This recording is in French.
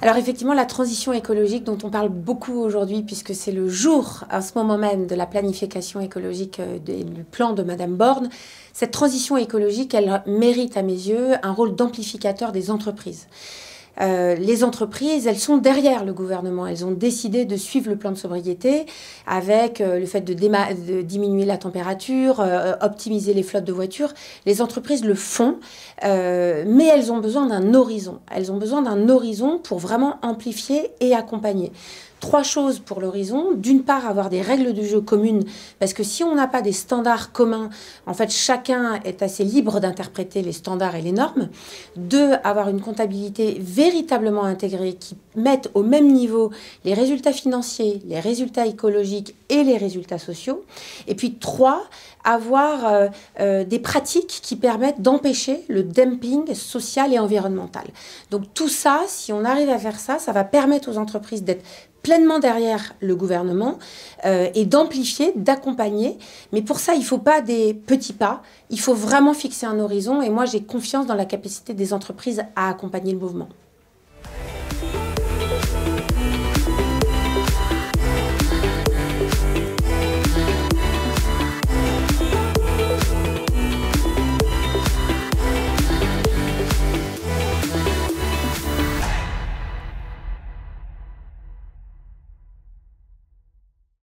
alors effectivement, la transition écologique dont on parle beaucoup aujourd'hui, puisque c'est le jour, à ce moment même, de la planification écologique euh, du plan de Madame Borne, cette transition écologique, elle mérite à mes yeux un rôle d'amplificateur des entreprises. Euh, les entreprises, elles sont derrière le gouvernement. Elles ont décidé de suivre le plan de sobriété avec euh, le fait de, diminuer la température, euh, optimiser les flottes de voitures. Les entreprises le font, mais elles ont besoin d'un horizon. Elles ont besoin d'un horizon pour vraiment amplifier et accompagner trois choses pour l'horizon. D'une part, avoir des règles du jeu communes, parce que si on n'a pas des standards communs, en fait, chacun est assez libre d'interpréter les standards et les normes. Deux, avoir une comptabilité véritablement intégrée qui mette au même niveau les résultats financiers, les résultats écologiques et les résultats sociaux. Et puis trois, avoir euh, euh, des pratiques qui permettent d'empêcher le dumping social et environnemental. Donc tout ça, si on arrive à faire ça, ça va permettre aux entreprises d'être pleinement derrière le gouvernement euh, et d'amplifier, d'accompagner. Mais pour ça, il ne faut pas des petits pas, il faut vraiment fixer un horizon et moi j'ai confiance dans la capacité des entreprises à accompagner le mouvement.